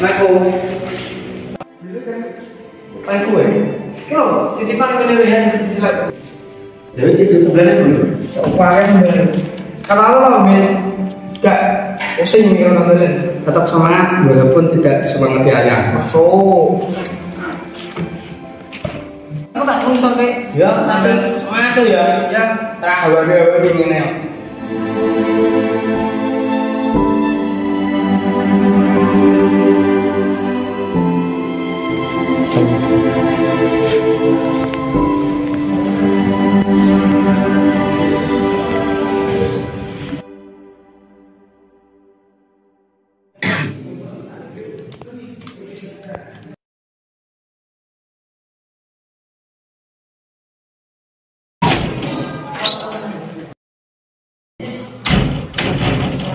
Naku. Dulu kan. Kau titipan penyerahan silat. Dewi itu sebenarnya dulu. Coba kan Kalau lo ambil gak pusing mikir tampilan. Tetap semangat walaupun tidak semangati ayah. masuk. Aku tak pun sampai ya nanti semangat tuh ya ya terah hawa-hawa dingin ya.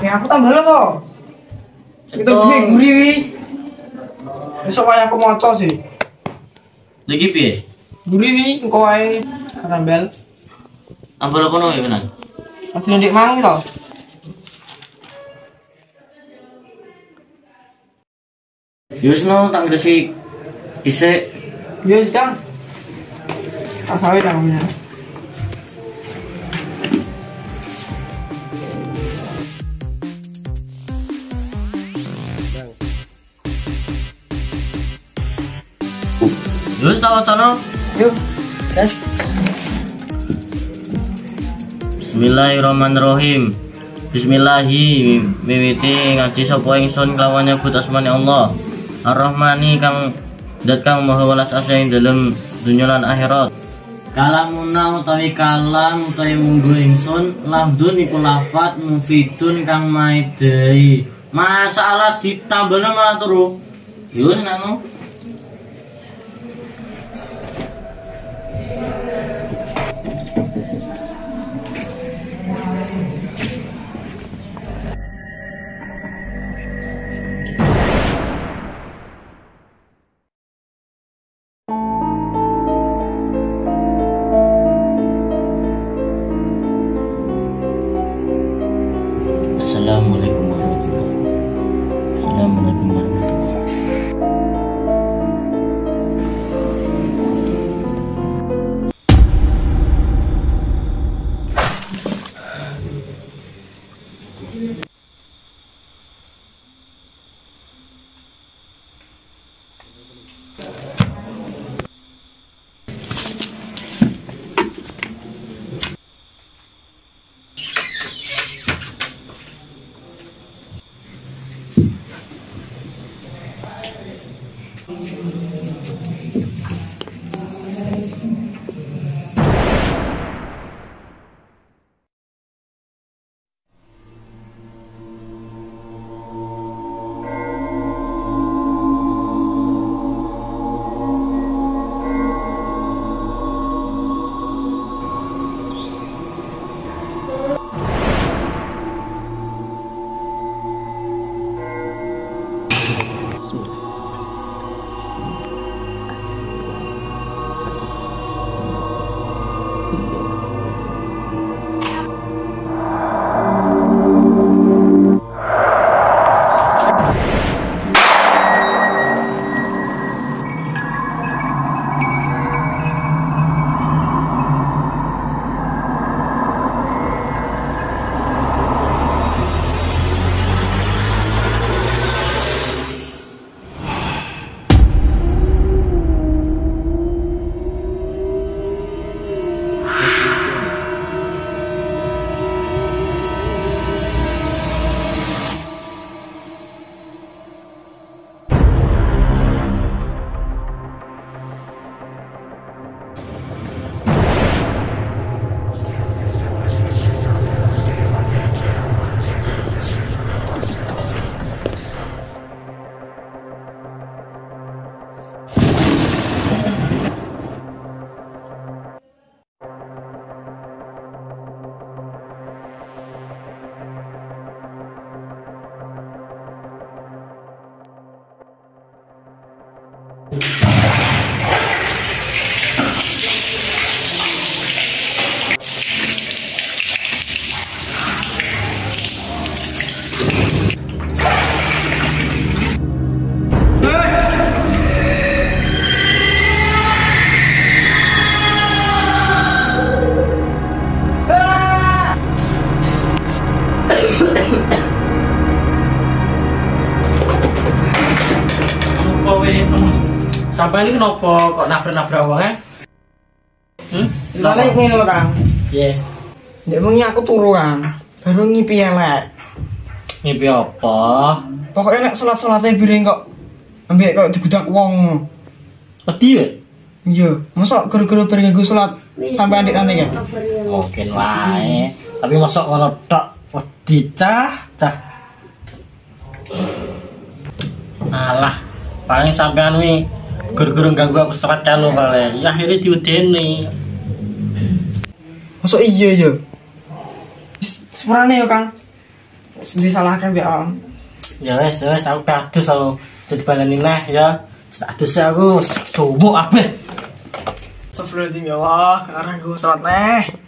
Ya aku tambah lo kok. Kita Oh. gurih gurih wi. Besok wae aku moco sih. Lagi piye? Gurih wi engko wae rambel. Apa ya benar? Masih ndek mang to. Yusno tak ngresik dhisik. Ya wis Kang. Tak sawe Kang Yus tak wacana. Yuk. Tes. Bismillahirrahmanirrahim. Bismillahi miwiti ngaji sapa ingsun kelawan nyebut asmane Allah. Ar-Rahmani kang dat kang maha welas asih ing dalem dunya lan akhirat. Kalamuna utawi kalam utawi munggu ingsun lafdun iku lafat mufidun kang maidai. Masalah ditambahna malah turu. Yus nanu. Sampai ini kenapa kok nabrak-nabrak wong eh? Hmm? Soalnya ngene lho Kang. Iya. Ndek wengi aku turu Kang. Baru ngipi elek. Ngipi apa? Pokoknya nek salat-salate biring kok ambek kok digudak wong. Wedi weh? Iya, masa gara-gara bareng gue salat sampai adik aneh ya? Mungkin wae. Tapi mosok ngono tok wedi cah, cah. Alah, paling sampean wi gara-gara ganggu aku serat kalau kali. Ya akhirnya diudeni. Masa iya iya? Sepurane ya Kang. Sendiri salahkan biar om. Ya wes, wes aku padus aku jadi baleni neh ya. Statusnya aku sumuk abeh. Astagfirullahaladzim ya Allah, arah gue salat neh.